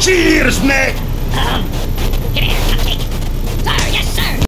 Cheers, mate!